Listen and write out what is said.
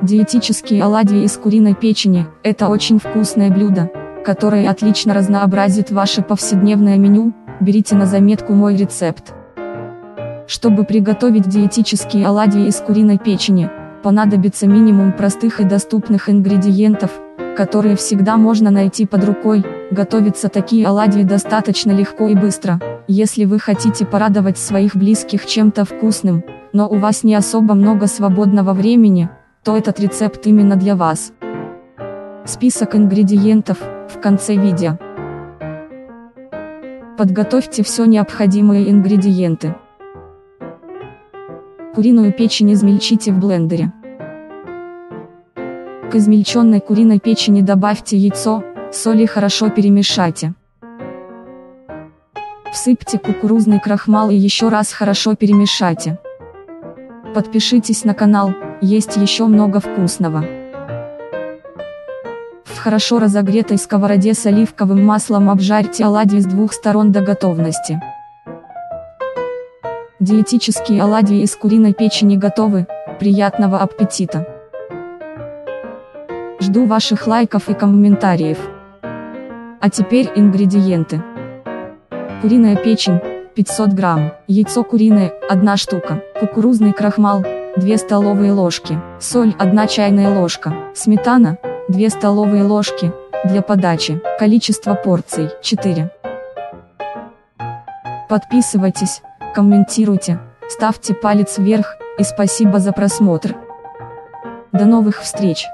Диетические оладьи из куриной печени – это очень вкусное блюдо, которое отлично разнообразит ваше повседневное меню, берите на заметку мой рецепт. Чтобы приготовить диетические оладьи из куриной печени, понадобится минимум простых и доступных ингредиентов, которые всегда можно найти под рукой, готовятся такие оладьи достаточно легко и быстро, если вы хотите порадовать своих близких чем-то вкусным, но у вас не особо много свободного времени, то этот рецепт именно для вас. Список ингредиентов в конце видео. Подготовьте все необходимые ингредиенты. Куриную печень измельчите в блендере. К измельченной куриной печени добавьте яйцо, соль и хорошо перемешайте. Всыпьте кукурузный крахмал и еще раз хорошо перемешайте. Подпишитесь на канал, есть еще много вкусного. В хорошо разогретой сковороде с оливковым маслом обжарьте оладьи с двух сторон до готовности. Диетические оладьи из куриной печени готовы, приятного аппетита! Жду ваших лайков и комментариев. А теперь ингредиенты. Куриная печень, 500 грамм, яйцо куриное, 1 штука, кукурузный крахмал, 2 столовые ложки, соль 1 чайная ложка, сметана, 2 столовые ложки, для подачи, количество порций, 4. Подписывайтесь, комментируйте, ставьте палец вверх, и спасибо за просмотр. До новых встреч!